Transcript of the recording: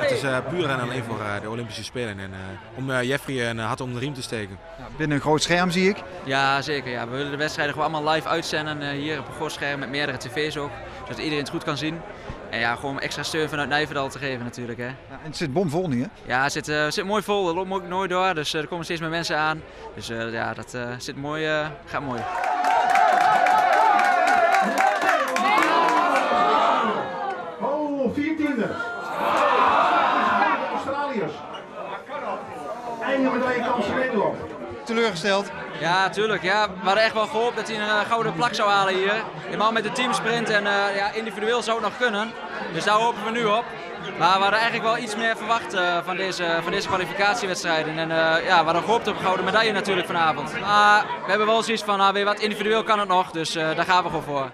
Het is uh, puur en alleen voor uh, de Olympische Spelen en uh, om Jeffrey een hart om de riem te steken. Ja, binnen een groot scherm zie ik. Ja, zeker. Ja. We willen de wedstrijden gewoon allemaal live uitzenden hier op een groot scherm met meerdere tv's ook. Zodat iedereen het goed kan zien. En ja, gewoon extra steun vanuit Nijverdal te geven natuurlijk. Hè. Ja, en het zit bomvol nu hè? Ja, het zit, uh, zit mooi vol. Het loopt mooi, nooit door. Dus uh, er komen steeds meer mensen aan. Dus uh, ja, dat zit mooi, gaat mooi. Oh, viertiende. Australiërs. Einde medaille kans Nederland. Teleurgesteld? Ja, tuurlijk. Ja, we hadden echt wel gehoopt dat hij een gouden plak zou halen hier. Helemaal met de teamsprint en uh, ja, individueel zou het nog kunnen. Dus daar hopen we nu op. Maar we hadden eigenlijk wel iets meer verwacht uh, van, deze, van deze kwalificatiewedstrijden. En uh, ja, we hadden gehoopt op een gouden medaille natuurlijk vanavond. Maar we hebben wel zoiets van, nou, weet wat, individueel kan het nog. Dus daar gaan we gewoon voor.